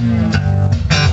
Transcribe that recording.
Música